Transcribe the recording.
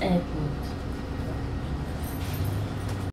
Airport.